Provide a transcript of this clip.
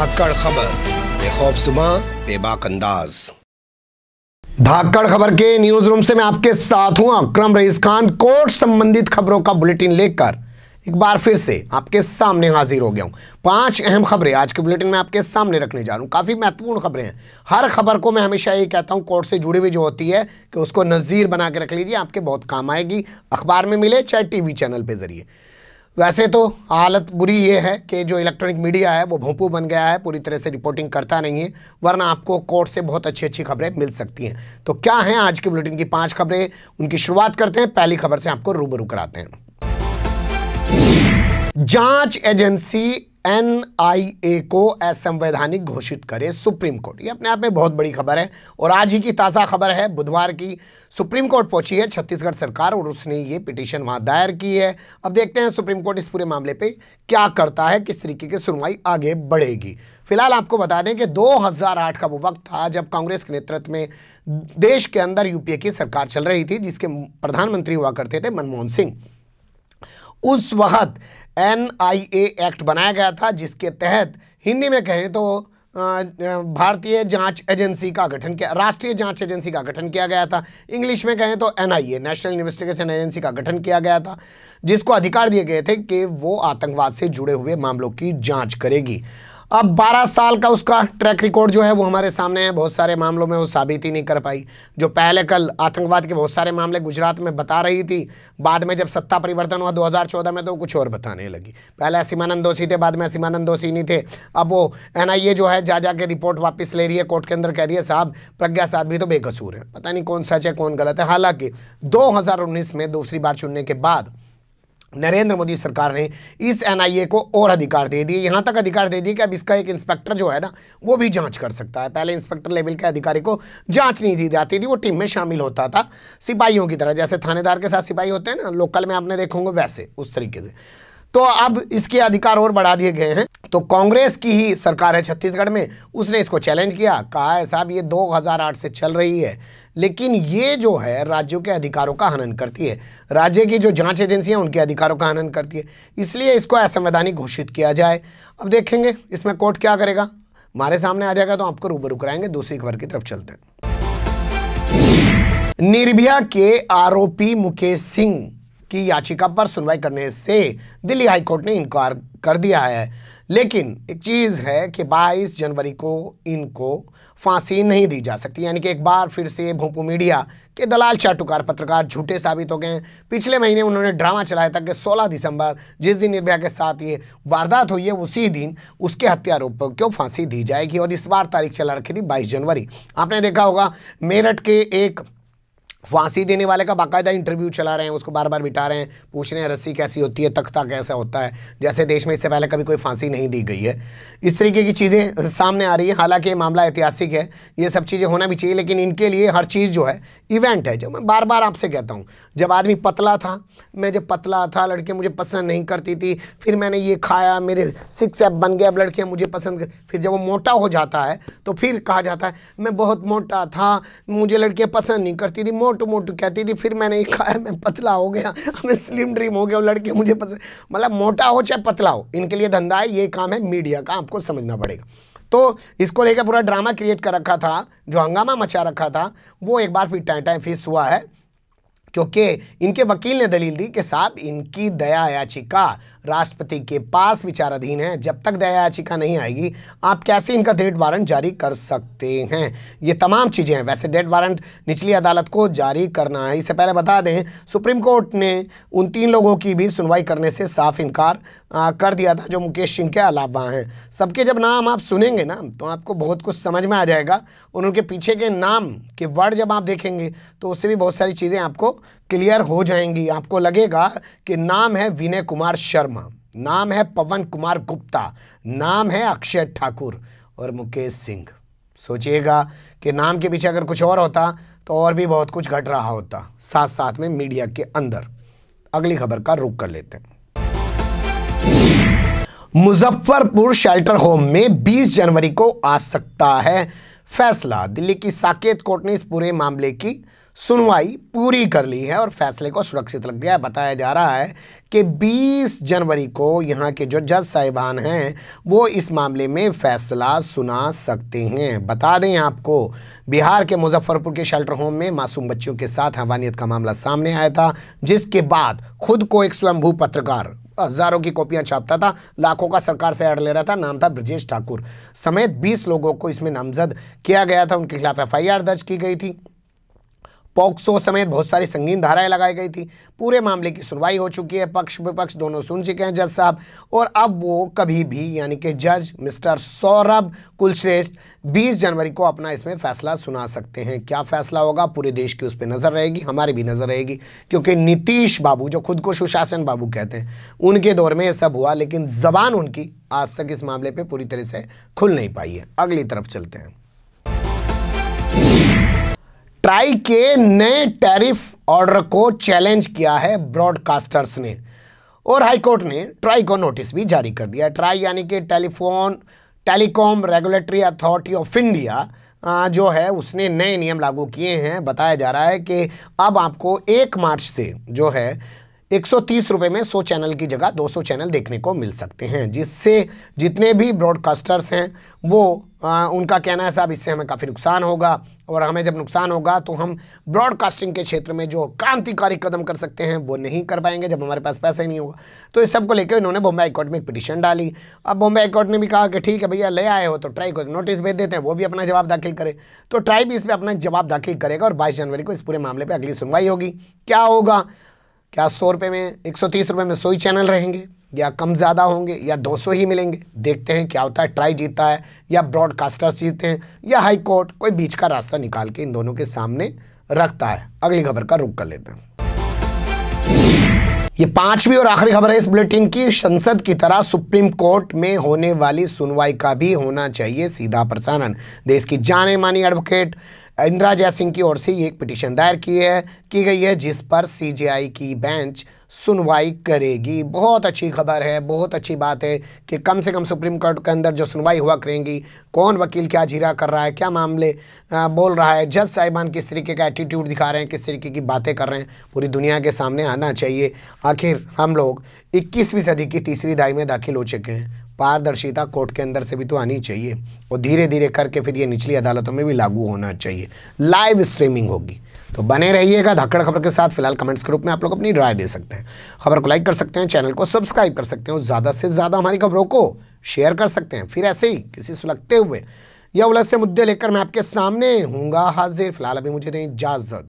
धाकड़ खबर बेखौफ सुबह बेबाक अंदाज धाकड़ खबर के न्यूज़ रूम से मैं आपके साथ हूँ अकरम रईस खान, कोर्ट संबंधित खबरों का बुलेटिन लेकर। एक बार फिर से आपके सामने हाजिर हो गया हूँ। पाँच अहम खबरें आज के बुलेटिन में आपके सामने रखने जा रहा हूँ। काफ़ी महत्वपूर्ण खबरें हैं। हर खबर को मैं हमेशा ये कहता हूँ, कोर्ट से जुड़ी हुई जो होती है, कि उसको नज़ीर बना के रख लीजिए, आपके बहुत काम आएगी। अखबार में मिले, चाहे टीवी चैनल पे ज़रिए। वैसे तो हालत बुरी ये है कि जो इलेक्ट्रॉनिक मीडिया है, वो भोंपू बन गया है, पूरी तरह से रिपोर्टिंग करता नहीं है, वरना आपको कोर्ट से बहुत अच्छी अच्छी खबरें मिल सकती हैं। तो क्या हैं आज के बुलेटिन की पाँच खबरें? उनकी शुरुआत करते हैं, पहली खबर से आपको रूबरू कराते हैं। जाँच एजेंसी एनआईए को असंवैधानिक घोषित करे सुप्रीम कोर्ट। ये अपने आप में बहुत बड़ी खबर है और आज ही की ताज़ा खबर है। बुधवार की सुप्रीम कोर्ट पहुँची है छत्तीसगढ़ सरकार और उसने ये पिटीशन वहाँ दायर की है। अब देखते हैं सुप्रीम कोर्ट इस पूरे मामले पे क्या करता है, किस तरीके की सुनवाई आगे बढ़ेगी। फ़िलहाल आपको बता दें कि 2008 का वो वक्त था जब कांग्रेस के नेतृत्व में देश के अंदर यूपीए की सरकार चल रही थी, जिसके प्रधानमंत्री हुआ करते थे मनमोहन सिंह। उस वक्त एनआईए एक्ट बनाया गया था, जिसके तहत हिंदी में कहें तो भारतीय जाँच एजेंसी का गठन किया, राष्ट्रीय जाँच एजेंसी का गठन किया गया था। इंग्लिश में कहें तो एनआईए नेशनल इन्वेस्टिगेशन एजेंसी का गठन किया गया था, जिसको अधिकार दिए गए थे कि वो आतंकवाद से जुड़े हुए मामलों की जाँच करेगी। अब 12 साल का उसका ट्रैक रिकॉर्ड जो है वो हमारे सामने है। बहुत सारे मामलों में वो साबित ही नहीं कर पाई। जो पहले कल आतंकवाद के बहुत सारे मामले गुजरात में बता रही थी, बाद में जब सत्ता परिवर्तन हुआ 2014 में तो कुछ और बताने लगी। पहले असीमानंद दोषी थे, बाद में असीमानंद दोषी नहीं थे। अब वो एनआईए जो है जा जाके रिपोर्ट वापस ले रही है कोर्ट के अंदर कह रही है, साहब, प्रज्ञा साध भी तो बेकसूर है। पता नहीं कौन सच है, कौन गलत है। हालाँकि दो हज़ार उन्नीस में दूसरी बार चुनने के बाद नरेंद्र मोदी सरकार ने इस एनआईए को और अधिकार दे दिए। यहाँ तक अधिकार दे दिए कि अब इसका एक इंस्पेक्टर जो है ना, वो भी जाँच कर सकता है। पहले इंस्पेक्टर लेवल के अधिकारी को जाँच नहीं दी जाती थी, वो टीम में शामिल होता था, सिपाहियों की तरह। जैसे थानेदार के साथ सिपाही होते हैं ना, लोकल में आपने देखोगे वैसे, उस तरीके से। तो अब इसके अधिकार और बढ़ा दिए गए हैं। तो कांग्रेस की ही सरकार है छत्तीसगढ़ में। उसने इसको चैलेंज किया। कहा है, साहब, ये 2008 से चल रही है। लेकिन ये जो है, राज्यों के अधिकारों का हनन करती है। राज्य की जो जाँच एजेंसियाँ उनके अधिकारों का हनन करती है। इसलिए इसको असंवैधानिक घोषित किया जाए। अब देखेंगे, इसमें कोर्ट क्या करेगा? हमारे सामने आ जाएगा तो आपको रूबरू कराएँगे। दूसरी खबर की तरफ़ चलते हैं। निर्भया के आरोपी मुकेश सिंह की याचिका पर सुनवाई करने से दिल्ली हाईकोर्ट ने इनकार कर दिया है। लेकिन एक चीज़ है कि 22 जनवरी को इनको फांसी नहीं दी जा सकती। यानी कि एक बार फिर से भोंपू मीडिया के दलाल चाटुकार पत्रकार झूठे साबित हो गए पिछले महीने उन्होंने ड्रामा चलाया था कि 16 दिसंबर, जिस दिन निर्भया के साथ ये वारदात हुई है, उसी दिन उसके हत्यारोप को फांसी दी जाएगी? और इस बार तारीख चला रखी थी बाईस जनवरी। आपने देखा होगा, मेरठ के एक फांसी देने वाले का बाकायदा इंटरव्यू चला रहे हैं, उसको बार बार बिठा रहे हैं, पूछ रहे हैं, रस्सी कैसी होती है, तख्ता कैसा होता है। जैसे देश में इससे पहले कभी कोई फांसी नहीं दी गई है। इस तरीके की चीज़ें सामने आ रही हैं। हालाँकि ये मामला ऐतिहासिक है। ये सब चीज़ें होना भी चाहिए, लेकिन इनके लिए हर चीज़ जो है इवेंट है, जो मैं बार बार आपसे कहता हूँ। जब आदमी पतला था, मैं जब पतला था, लड़के मुझे पसंद नहीं करती थी, फिर मैंने ये खाया, मेरे सिक्स एप बन गया अब लड़कियाँ मुझे पसंद फिर जब वो मोटा हो जाता है तो फिर कहा जाता है, मैं बहुत मोटा था, मुझे लड़कियाँ पसंद नहीं करती थी मोटू मोटू कहती थी, फिर मैंने खाया, मैं पतला हो गया हमें स्लिम ड्रीम हो गया लड़के मुझे पसंद मतलब मोटा हो चाहे पतला हो, इनके लिए धंधा है, ये काम है मीडिया का, आपको समझना पड़ेगा। तो इसको लेकर पूरा ड्रामा क्रिएट कर रखा था, जो हंगामा मचा रखा था, वो एक बार फिर टाइम टाइम फेस हुआ है। क्योंकि इनके वकील ने दलील दी कि साहब, इनकी दया याचिका राष्ट्रपति के पास विचाराधीन है। जब तक दया याचिका नहीं आएगी, आप कैसे इनका डेड वारंट जारी कर सकते हैं? ये तमाम चीज़ें हैं। वैसे डेड वारंट निचली अदालत को जारी करना है। इससे पहले बता दें, सुप्रीम कोर्ट ने उन तीन लोगों की भी सुनवाई करने से साफ़ इनकार कर दिया था, जो मुकेश सिंह के अलावा हैं। सबके जब नाम आप सुनेंगे ना तो आपको बहुत कुछ समझ में आ जाएगा। और उनके पीछे के नाम के वर्ड जब आप देखेंगे तो उससे भी बहुत सारी चीज़ें आपको क्लियर हो जाएँगी। आपको लगेगा कि नाम है विनय कुमार शर्मा, नाम है पवन कुमार गुप्ता, नाम है अक्षय ठाकुर और मुकेश सिंह। सोचिएगा कि नाम के पीछे अगर कुछ और होता तो और भी बहुत कुछ घट रहा होता साथ साथ में मीडिया के अंदर। अगली खबर का रुख कर लेते हैं। मुजफ्फरपुर शेल्टर होम में 20 जनवरी को आ सकता है फैसला। दिल्ली की साकेत कोर्ट ने इस पूरे मामले की सुनवाई पूरी कर ली है और फैसले को सुरक्षित लग गया बताया जा रहा है कि 20 जनवरी को यहाँ के जो जज साहिबान हैं, वो इस मामले में फैसला सुना सकते हैं। बता दें आपको, बिहार के मुजफ्फरपुर के शेल्टर होम में मासूम बच्चियों के साथ हवानियत का मामला सामने आया था, जिसके बाद खुद को एक स्वयंभू पत्रकार, हज़ारों की कॉपियाँ छापता था, लाखों का सरकार से एड ले रहा था, नाम था ब्रजेश ठाकुर। समेत 20 लोगों को इसमें नामजद किया गया था, उनके खिलाफ एफआईआर दर्ज की गई थी। पॉक्सो समेत बहुत सारी संगीन धाराएँ लगाई गई थी। पूरे मामले की सुनवाई हो चुकी है, पक्ष विपक्ष दोनों सुन चुके हैं जज साहब। और अब वो कभी भी, यानी कि जज मिस्टर सौरभ कुलश्रेष्ठ 20 जनवरी को अपना इसमें फैसला सुना सकते हैं। क्या फैसला होगा? पूरे देश की उस पर नज़र रहेगी, हमारी भी नज़र रहेगी, क्योंकि नीतीश बाबू, जो खुद को सुशासन बाबू कहते हैं, उनके दौर में ये सब हुआ, लेकिन जबान उनकी आज तक इस मामले पर पूरी तरह से खुल नहीं पाई है। अगली तरफ़ चलते हैं। ट्राई के नए टैरिफ ऑर्डर को चैलेंज किया है ब्रॉडकास्टर्स ने। और हाईकोर्ट ने ट्राई को नोटिस भी जारी कर दिया। ट्राई यानी कि telephone, telecom, regulatory authority of India जो है, उसने नए नियम लागू किए हैं। बताया जा रहा है कि अब आपको एक मार्च से जो है एक सौ में 100 चैनल की जगह 200 चैनल देखने को मिल सकते हैं जिससे जितने भी ब्रॉडकास्टर्स हैं वो आ, उनका कहना है साहब इससे हमें काफ़ी नुकसान होगा और हमें जब नुकसान होगा तो हम ब्रॉडकास्टिंग के क्षेत्र में जो क्रांतिकारी कदम कर सकते हैं वो नहीं कर पाएँगे जब हमारे पास पैसा ही नहीं होगा। तो इस सबको लेकर इन्होंने बॉम्बे हाईकोर्ट में एक पिटीशन डाली। अब बॉम्बे हाईकोर्ट ने भी कहा कि ठीक है भैया ले आए हो तो ट्राई को एक नोटिस भेज देते हैं वो भी अपना जवाब दाखिल करे। तो ट्राई भी इसमें अपना जवाब दाखिल करेगा और बाईस जनवरी को इस पूरे मामले पर अगली सुनवाई होगी। क्या होगा? क्या सौ रुपये में, एक सौ तीस रुपये में सौ ही चैनल रहेंगे? या कम ज़्यादा होंगे, या 200 ही मिलेंगे? देखते हैं क्या होता है ट्राई जीतता है, या ब्रॉडकास्टर्स जीतते हैं, या हाई कोर्ट कोई बीच का रास्ता निकाल के इन दोनों के सामने रखता है। अगली खबर का रुख कर लेते हैं। ये पांचवी और आखिरी खबर है इस बुलेटिन की। संसद की तरह सुप्रीम कोर्ट में होने वाली सुनवाई का भी होना चाहिए सीधा प्रसारण। देश की जाने मानी एडवोकेट इंदिरा जयसिंह की ओर से ये एक पिटिशन दायर की है की गई है, जिस पर सीजेआई की बेंच सुनवाई करेगी। बहुत अच्छी खबर है बहुत अच्छी बात है कि कम से कम सुप्रीम कोर्ट के अंदर जो सुनवाई हुआ करेंगी कौन वकील क्या जीरा कर रहा है क्या मामले आ, बोल रहा है जज साहिबान किस तरीके का एटीट्यूड दिखा रहे हैं किस तरीके की बातें कर रहे हैं पूरी दुनिया के सामने आना चाहिए। आखिर हम लोग इक्कीसवीं सदी की तीसरी दाई में दाखिल हो चुके हैं। पारदर्शिता कोर्ट के अंदर से भी तो आनी चाहिए। और धीरे धीरे करके फिर ये निचली अदालतों में भी लागू होना चाहिए। लाइव स्ट्रीमिंग होगी। तो बने रहिएगा धक्कड़ खबर के साथ, फ़िलहाल कमेंट्स के रूप में आप लोग अपनी राय दे सकते हैं। खबर को लाइक कर सकते हैं चैनल को सब्सक्राइब कर सकते हैं ज़्यादा से ज़्यादा हमारी खबरों को शेयर कर सकते हैं। फिर ऐसे ही किसी सुलगते हुए या उलझते मुद्दे लेकर मैं आपके सामने हूँगा हाजिर। फ़िलहाल अभी मुझे दें इजाज़त।